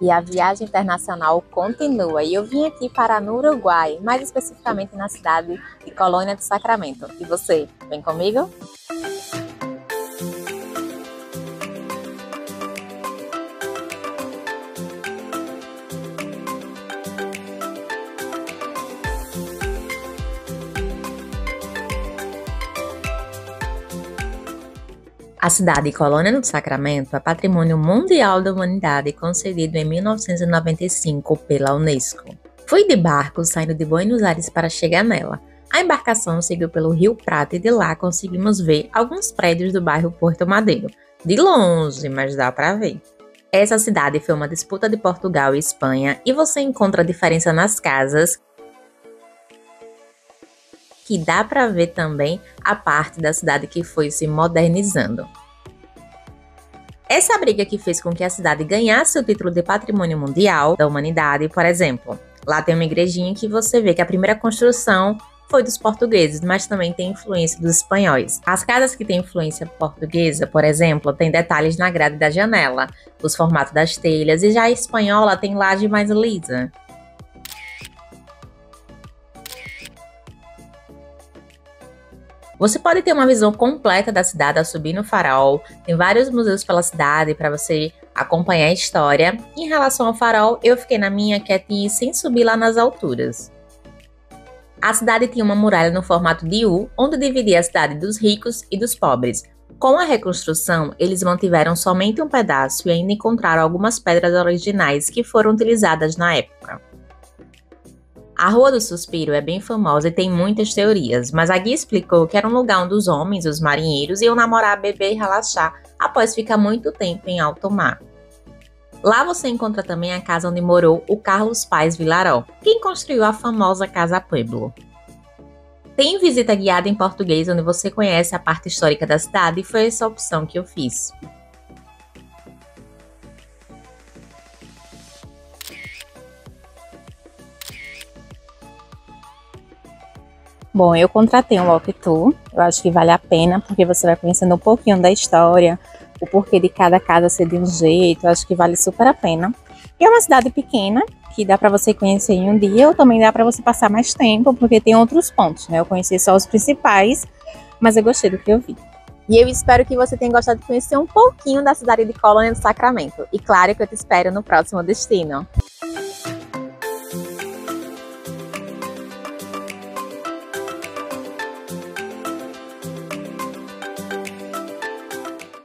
E a viagem internacional continua. E eu vim aqui para no Uruguai, mais especificamente na cidade de Colônia do Sacramento. E você, vem comigo? A cidade Colônia do Sacramento é Patrimônio Mundial da Humanidade concedido em 1995 pela Unesco. Fui de barco saindo de Buenos Aires para chegar nela. A embarcação seguiu pelo Rio Prata e de lá conseguimos ver alguns prédios do bairro Porto Madeiro. De longe, mas dá para ver. Essa cidade foi uma disputa de Portugal e Espanha e você encontra a diferença nas casas que dá para ver também a parte da cidade que foi se modernizando. Essa briga que fez com que a cidade ganhasse o título de Patrimônio Mundial da Humanidade, por exemplo. Lá tem uma igrejinha que você vê que a primeira construção foi dos portugueses, mas também tem influência dos espanhóis. As casas que têm influência portuguesa, por exemplo, têm detalhes na grade da janela, os formatos das telhas, e já a espanhola tem laje mais lisa. Você pode ter uma visão completa da cidade ao subir no farol. Tem vários museus pela cidade para você acompanhar a história. Em relação ao farol, eu fiquei na minha quietinha sem subir lá nas alturas. A cidade tinha uma muralha no formato de U, onde dividia a cidade dos ricos e dos pobres. Com a reconstrução, eles mantiveram somente um pedaço e ainda encontraram algumas pedras originais que foram utilizadas na época. A Rua do Suspiro é bem famosa e tem muitas teorias, mas a guia explicou que era um lugar onde os homens, os marinheiros, iam namorar, beber e relaxar após ficar muito tempo em alto mar. Lá você encontra também a casa onde morou o Carlos Paz Vilaró, quem construiu a famosa Casa Pueblo. Tem visita guiada em português onde você conhece a parte histórica da cidade e foi essa opção que eu fiz. Bom, eu contratei um Walk Tour, eu acho que vale a pena, porque você vai conhecendo um pouquinho da história, o porquê de cada casa ser de um jeito, eu acho que vale super a pena. E é uma cidade pequena, que dá para você conhecer em um dia, ou também dá para você passar mais tempo, porque tem outros pontos, né? Eu conheci só os principais, mas eu gostei do que eu vi. E eu espero que você tenha gostado de conhecer um pouquinho da cidade de Colônia do Sacramento. E claro que eu te espero no próximo destino.